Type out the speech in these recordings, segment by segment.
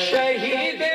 शहीदा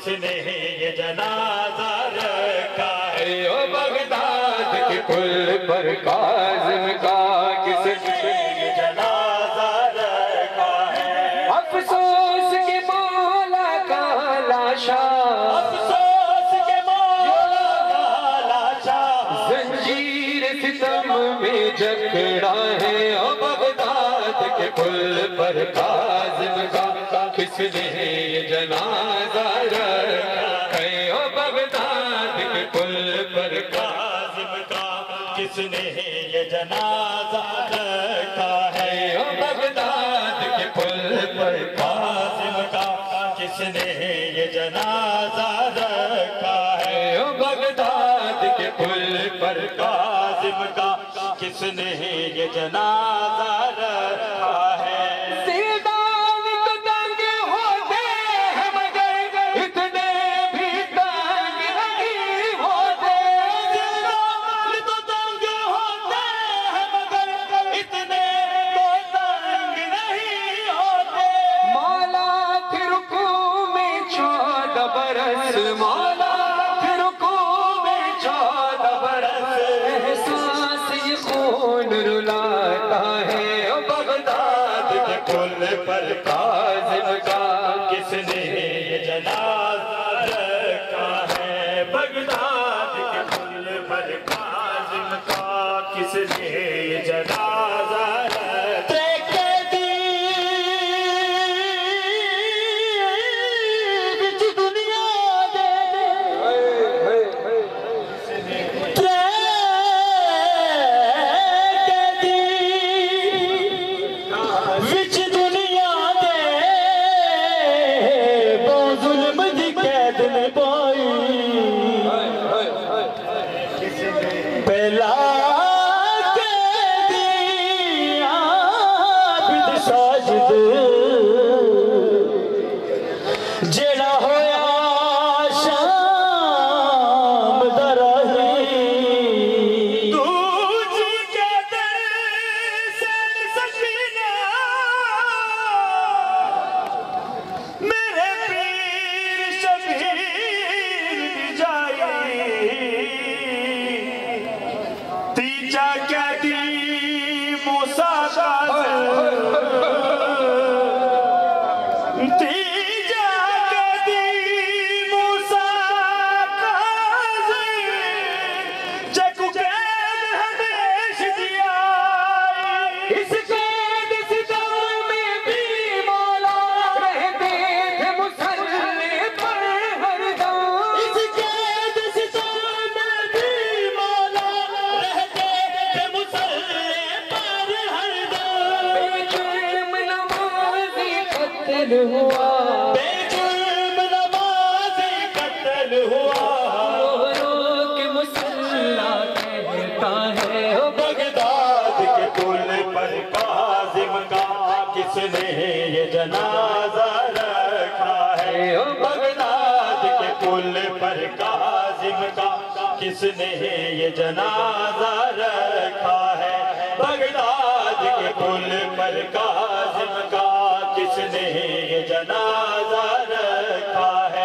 जिसने ये जनाजा रखा है। ओ बगदाद के पुल पर काजम का किसने ये जनाजा रखा है। अफसोस के मौला का लाशा। अफसोस के मौला का जकड़ा है। ओ बगदाद के पुल पर काजम का खिसले जनाजा कयो बगदाद के पुल पर काजिम का किसने ये जनाजा रखा है? ओ बगदाद के पुल पर काजिम का किसने ये जनाजा रखा है? ओ बगदाद के पुल पर काजिम का किसने ये जनाजा Müslüman जिसने ये जनाजा रखा है बगदाद के पुल पर काजिम का। किसने ये जनाजा रखा है? बगदाद के पुल पर काजिम का। किसने ये जनाजा रखा है?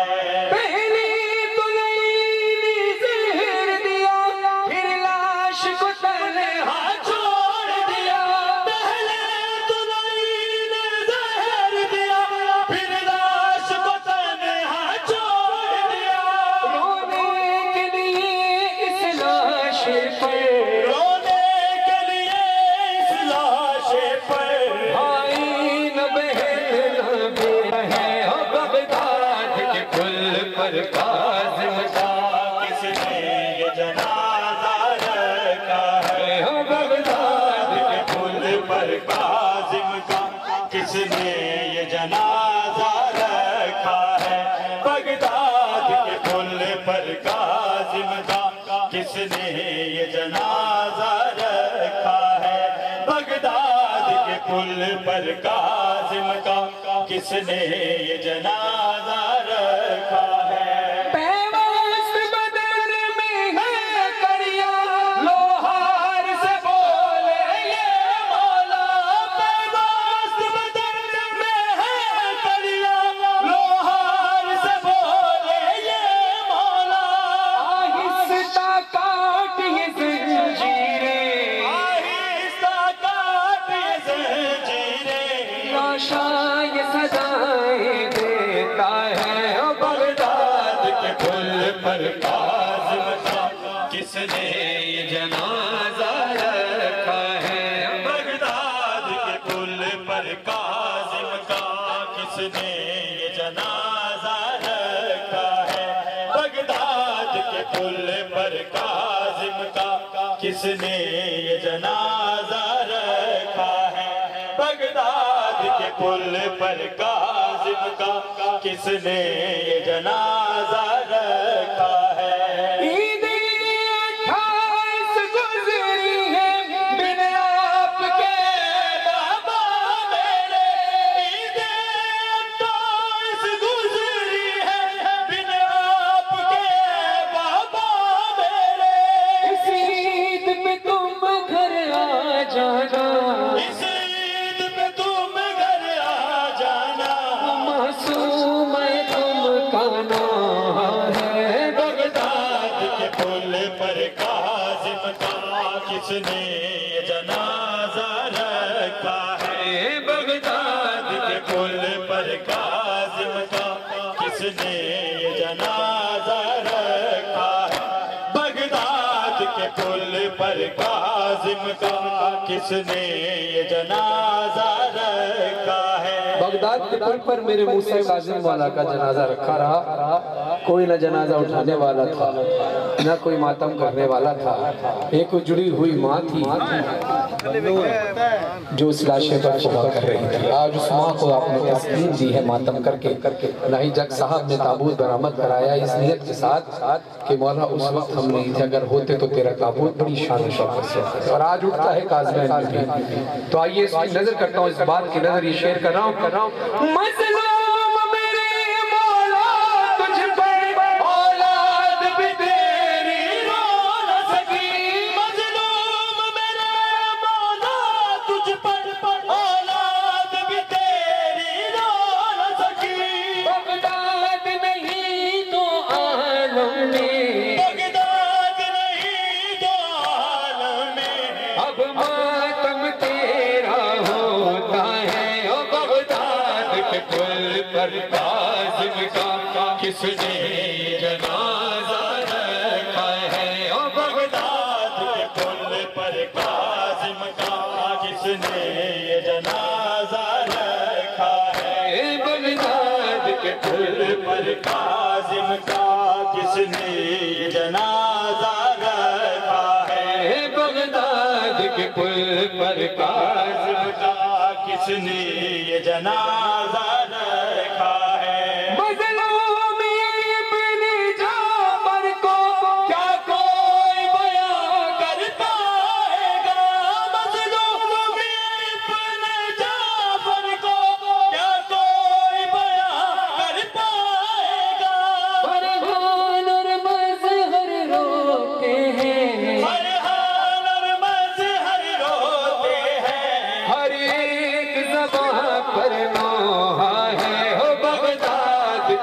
पर का किसने ये जनाजा रखा है? बगदाद के पुल पर काजिम का किसने ये जनाजा रखा पर काजिम का किसने ये जनाजा रखा है? बगदाद के पुल पर काजिम का किसने ये जनाजा रखा है? बगदाद के पुल पर काजिम का किसने ये जनाजा काजिम का किसने ये जनाजा रखा है? बगदाद के पुल पर काजिम का किसने ये जनाजा रखा है? बगदाद के पुल पर काजिम का किसने ये जनाजा रखा है? बगदाद के पुल पर मेरे मूसा काजिम वाला का जनाजा रखा रहा। कोई न जनाजा उठाने वाला था, न कोई मातम करने वाला था। एक जुड़ी हुई माँ थी, जो उस लाशे पर खुदा कर रही थी। आज उस माँ को आपने तस्लीम दी है मातम करके। न ही जग साहब ने ताबूत बरामद कराया इस नियत के साथ कि मौला, उस वक्त हम नहीं थे, अगर होते तो तेरा ताबूत बड़ी शान शौकत से और आज उठता है काजमैन तो आइए नज़र करता हूँ, इस बात की नज़र, ये शेयर कर रहा हूँ कर रहा हूँ काजिम का किसने जनाजा रखा है? ओ बगदाद पुल पर काजिम का किसने ये जनाजा रखा है? बगदाद के पुल पर काजिम का किसने ये जनाजा रखा है? बगदाद के पुल पर काजिम का किसने ये जनाजा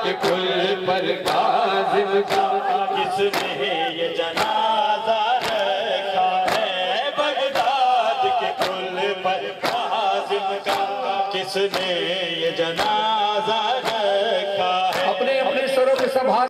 के पुल पर काजिम का। किसने ये जनाजा रखा है बगदाद के पुल पर काजिम का। किसने